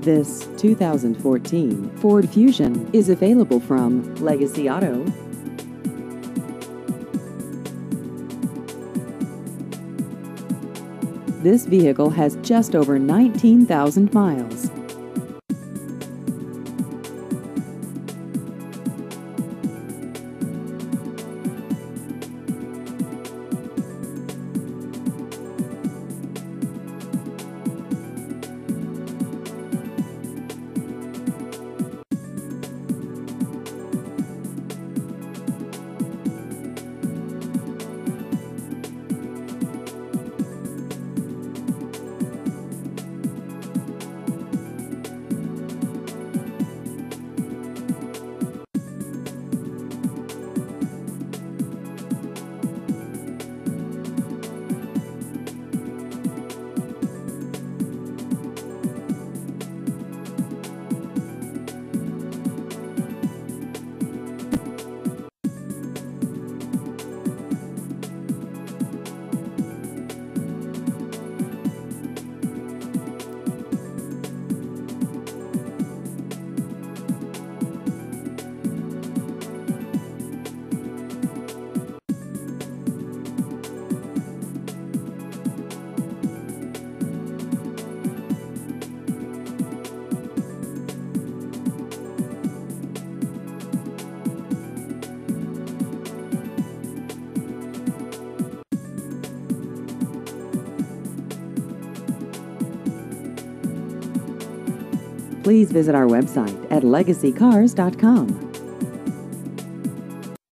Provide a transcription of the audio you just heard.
This 2014 Ford Fusion is available from Legacy Auto. This vehicle has just over 19,000 miles. Please visit our website at legacycars.com.